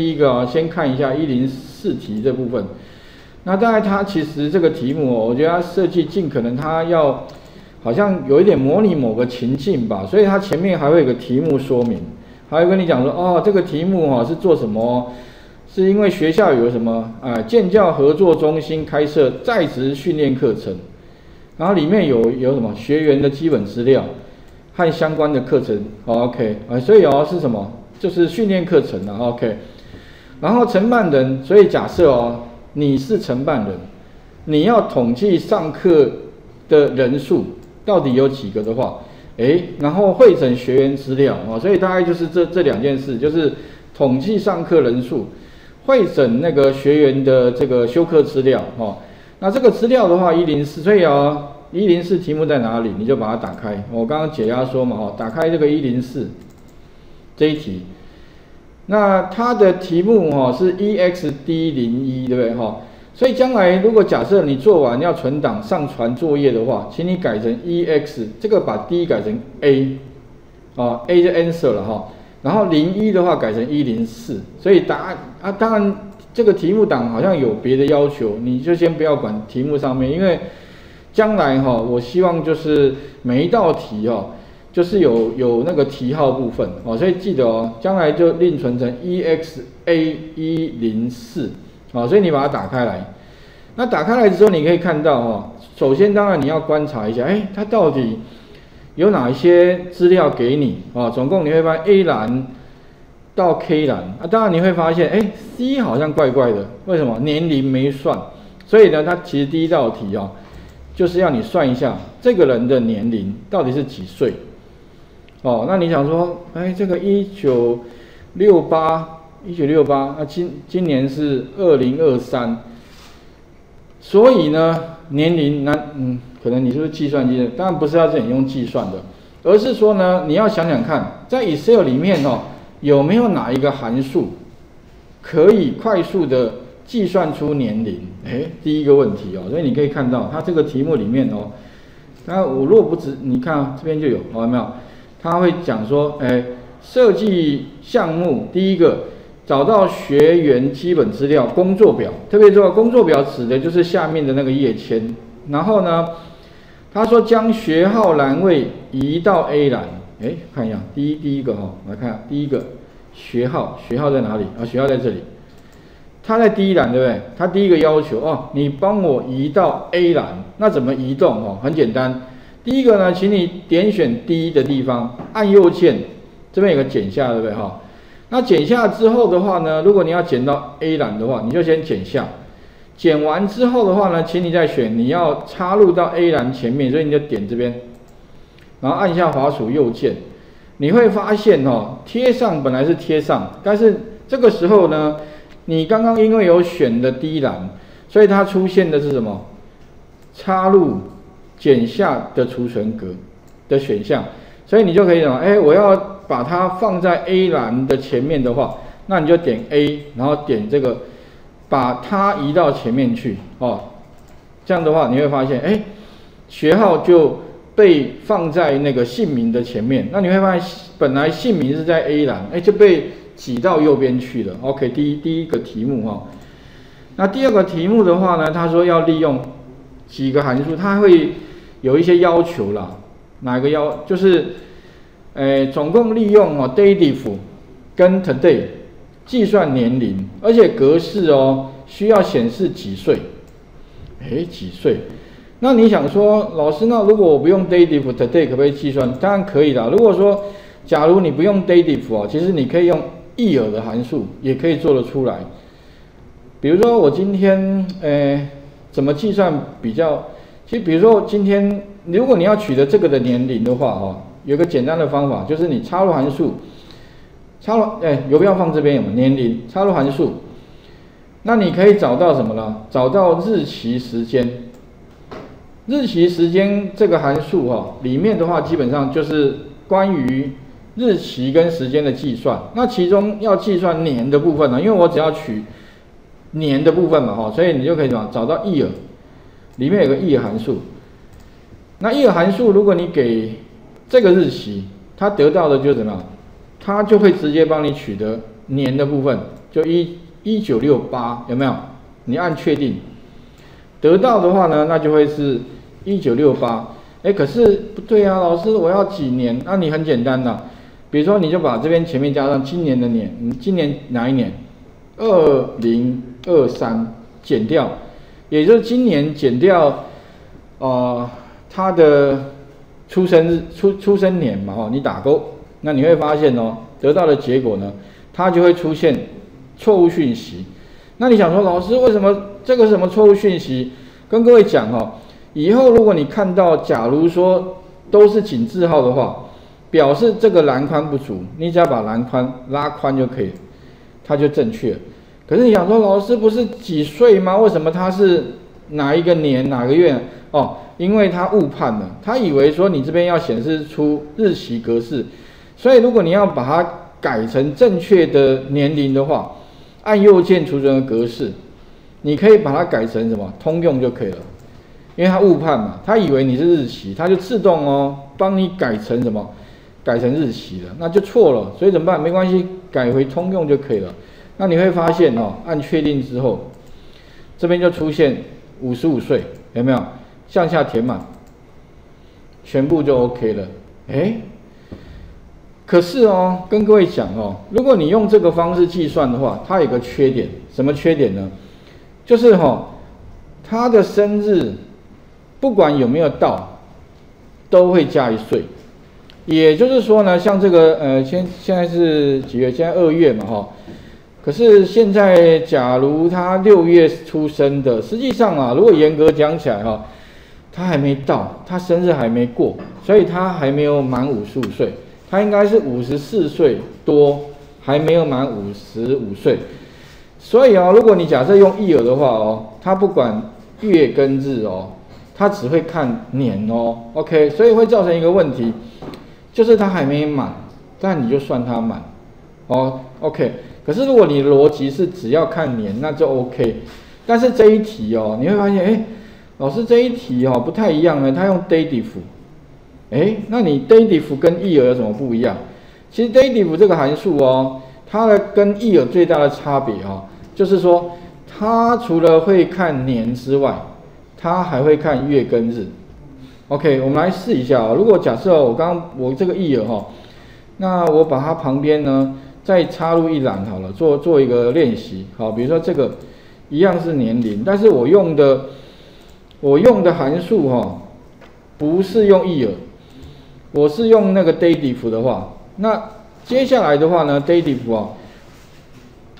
第一个啊，先看一下一零四题这部分。那当然，它其实这个题目哦，我觉得它设计尽可能它要好像有一点模拟某个情境吧，所以它前面还会有个题目说明，还会跟你讲说哦，这个题目哈是做什么？是因为学校有什么啊建教合作中心开设在职训练课程，然后里面有有什么学员的基本资料和相关的课程，OK 啊，所以哦是什么？就是训练课程啊，OK。然后承办人，所以假设哦你是承办人，你要统计上课的人数到底有几个的话，诶，然后会诊学员资料哦，所以大概就是这这两件事，就是统计上课人数。会诊那个学员的这个修课资料，哦，那这个资料的话，一零四，所以啊，一零四题目在哪里？你就把它打开。我刚刚解压说嘛，哈，打开这个一零四这一题，那它的题目哈是 EXD 零一，对不对？哈，所以将来如果假设你做完要存档上传作业的话，请你改成 EX，这个把 D 改成 A，啊，A 就 answer 了哈。然后零一的话改成一零四，所以答案啊，当然这个题目档好像有别的要求，你就先不要管题目上面，因为将来哈，我希望就是每一道题哦，就是有有那个题号部分哦，所以记得哦，将来就另存成 E X A 一零四啊，所以你把它打开来，那打开来之后你可以看到哈，首先当然你要观察一下，哎，它到底。有哪一些资料给你啊？总共你会发现 A 栏到 K 栏啊，当然你会发现，哎，C 好像怪怪的，为什么？年龄没算，所以呢，它其实第一道题哦，就是要你算一下这个人的年龄到底是几岁。哦，那你想说，哎，这个一九六八，一九六八，那今今年是二零二三，所以呢，年龄那嗯。可能你是不是计算机的？当然不是要这样用计算的，而是说呢，你要想想看，在 Excel 里面哦，有没有哪一个函数可以快速的计算出年龄？哎，第一个问题哦，所以你可以看到它这个题目里面哦，那我若不止，你看啊这边就有，看到没有？他会讲说，哎，设计项目第一个找到学员基本资料工作表，特别重要，工作表指的就是下面的那个页签，然后呢？他说将学号栏位移到 A 栏，哎，看一下，第一第一个哈，来看第一个学号，学号在哪里啊？学号在这里，他在第一栏对不对？他第一个要求哦，你帮我移到 A 栏，那怎么移动哦？很简单，第一个呢，请你点选第一的地方，按右键，这边有个剪下对不对哈？那剪下之后的话呢，如果你要剪到 A 栏的话，你就先剪下。剪完之后的话呢，请你再选你要插入到 A 栏前面，所以你就点这边，然后按下滑鼠右键，你会发现哦，贴上本来是贴上，但是这个时候呢，你刚刚因为有选的第一栏，所以它出现的是什么？插入剪下的储存格的选项，所以你就可以什么？哎，我要把它放在 A 栏的前面的话，那你就点 A，然后点这个。把它移到前面去哦，这样的话你会发现，哎，学号就被放在那个姓名的前面。那你会发现，本来姓名是在 A 栏，哎，就被挤到右边去了。OK，第一第一个题目哈。那第二个题目的话呢，他说要利用几个函数，他会有一些要求啦。哪个要？就是，哎，总共利用哦，dative 跟 today。计算年龄，而且格式哦，需要显示几岁？哎，几岁？那你想说，老师，那如果我不用 dative today 可不可以计算？当然可以啦。如果说，假如你不用 dative 哦，其实你可以用 year 的函数也可以做得出来。比如说我今天，呃，怎么计算比较？其实比如说今天，如果你要取得这个的年龄的话，哈，有个简单的方法，就是你插入函数。插入哎，邮票放这边有吗？年龄插入函数，那你可以找到什么呢？找到日期时间。日期时间这个函数哈，里面的话基本上就是关于日期跟时间的计算。那其中要计算年的部分呢，因为我只要取年的部分嘛哈，所以你就可以什么找到 year，里面有个 e 函数。那 e 函数如果你给这个日期，它得到的就是什么？它就会直接帮你取得年的部分，就一一九六八，有没有？你按确定，得到的话呢，那就会是一九六八。哎，可是不对啊，老师，我要几年？那你很简单的，比如说你就把这边前面加上今年的年，你今年哪一年？二零二三减掉，也就是今年减掉，呃，他的出生日出出生年嘛，哦，你打勾，那你会发现哦，得到的结果呢，它就会出现错误讯息。那你想说，老师为什么这个是什么错误讯息？跟各位讲哦。以后如果你看到，假如说都是井字号的话，表示这个栏宽不足，你只要把栏宽拉宽就可以，它就正确。可是你想说，老师不是几岁吗？为什么他是哪一个年哪个月？哦，因为他误判了，他以为说你这边要显示出日期格式，所以如果你要把它改成正确的年龄的话，按右键储存的格式，你可以把它改成什么通用就可以了。因为他误判嘛，他以为你是日期，他就自动哦帮你改成什么，改成日期了，那就错了。所以怎么办？没关系，改回通用就可以了。那你会发现哦，按确定之后，这边就出现五十五岁，有没有？向下填满，全部就 OK 了。哎，可是哦，跟各位讲哦，如果你用这个方式计算的话，它有个缺点，什么缺点呢？就是哈，他的生日。不管有没有到，都会加一岁。也就是说呢，像这个呃，现现在是几月？现在二月嘛，哈。可是现在，假如他六月出生的，实际上啊，如果严格讲起来哈，他还没到，他生日还没过，所以他还没有满五十五岁，他应该是五十四岁多，还没有满五十五岁。所以啊，如果你假设用一耳的话哦，他不管月跟日哦。他只会看年哦，OK，所以会造成一个问题，就是他还没满，但你就算他满，哦，OK。可是如果你的逻辑是只要看年，那就 OK。但是这一题哦，你会发现，哎，老师这一题哦不太一样呢，他用 dative，哎，那你 dative 跟 EAR 有什么不一样？其实 dative 这个函数哦，它的跟 EAR 最大的差别哦，就是说它除了会看年之外，它还会看月跟日，OK，我们来试一下啊。如果假设我刚我这个 EAR 哈，那我把它旁边呢再插入一栏好了，做做一个练习。好，比如说这个一样是年龄，但是我用的我用的函数哈不是用 year，我是用那个 dative 的话，那接下来的话呢，dative 啊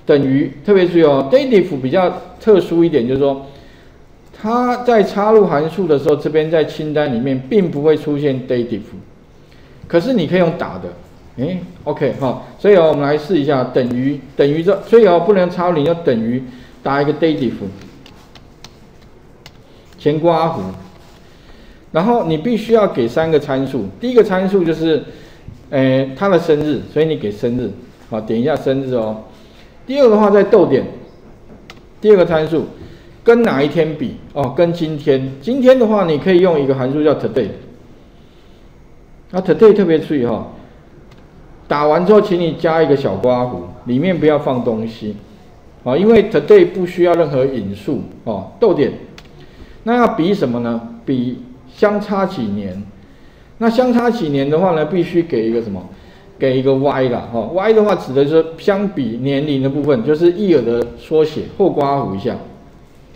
等于特别注意哦，dative 比较特殊一点，就是说。它在插入函数的时候，这边在清单里面并不会出现 dative，可是你可以用打的，哎，OK 好，所以哦，我们来试一下，等于等于这，所以哦，不能插入，你要等于打一个 dative，前括弧，然后你必须要给三个参数，第一个参数就是，诶，他的生日，所以你给生日，好，点一下生日哦，第二个的话在逗点，第二个参数。跟哪一天比？哦，跟今天。今天的话，你可以用一个函数叫 today。那 today 特别注意哈，打完之后，请你加一个小刮胡，里面不要放东西，啊，因为 today 不需要任何引数，哦，逗点。那要比什么呢？比相差几年？那相差几年的话呢，必须给一个什么？给一个 y 啦，哈，y 的话指的是相比年龄的部分，就是 year 的缩写，后刮胡一下。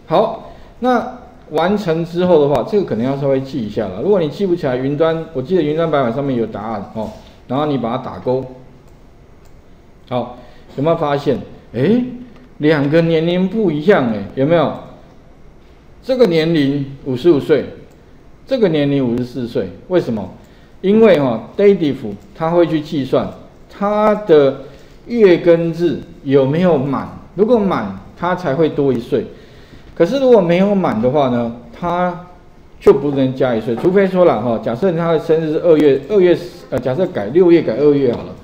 好，那完成之后的话，这个可能要稍微记一下了。如果你记不起来，云端我记得云端白板上面有答案哦，然后你把它打勾。好，有没有发现？哎，两个年龄不一样哎，有没有？这个年龄五十五岁，这个年龄五十四岁，为什么？因为哈，dative 它会去计算他的月跟日有没有满，如果满，他才会多一岁。可是如果没有满的话呢，他就不能加一岁，除非说了哈，假设他的生日是二月二月假设改六月改二月好了，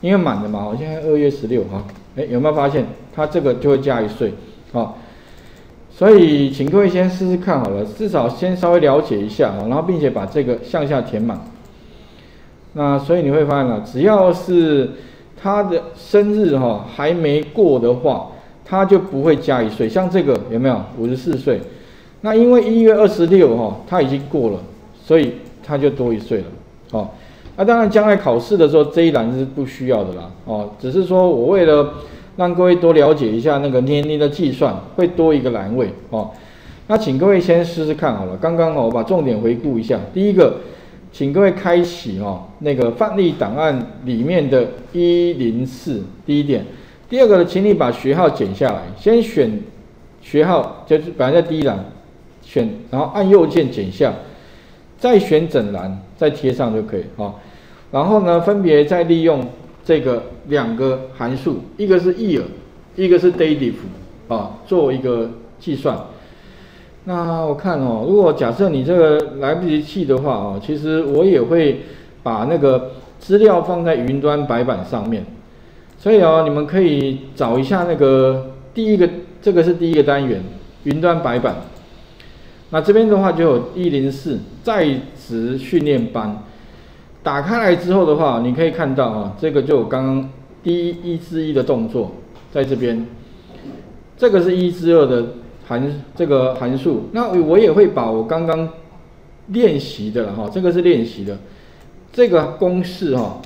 因为满的嘛，我现在二月十六哈，哎有没有发现他这个就会加一岁啊？所以请各位先试试看好了，至少先稍微了解一下哈，然后并且把这个向下填满。那所以你会发现了，只要是他的生日哈还没过的话，他就不会加一岁。像这个有没有五十四岁？那因为一月二十六哈他已经过了，所以他就多一岁了。哦，那当然将来考试的时候这一栏是不需要的啦。哦，只是说我为了让各位多了解一下那个年龄的计算，会多一个栏位。哦，那请各位先试试看好了。刚刚哦我把重点回顾一下，第一个。请各位开启哦，那个范例档案里面的一零四第一点，第二个呢，请你把学号剪下来，先选学号，就是本来在第一栏选，然后按右键剪下，再选整栏，再贴上就可以哦。然后呢，分别再利用这个两个函数，一个是 year，一个是 dative 啊，做一个计算。那我看哦，如果假设你这个来不及记的话哦，其实我也会把那个资料放在云端白板上面。所以哦，你们可以找一下那个第一个，这个是第一个单元，云端白板。那这边的话就有一零四在职训练班，打开来之后的话，你可以看到啊，这个就刚刚第一一之一的动作在这边，这个是一之二的。函这个函数，那我也会把我刚刚练习的了哈，这个是练习的这个公式哈，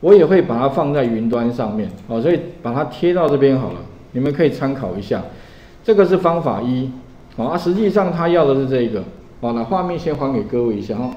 我也会把它放在云端上面哦，所以把它贴到这边好了，你们可以参考一下。这个是方法一，啊，实际上他要的是这个，好，那画面先还给各位一下哈。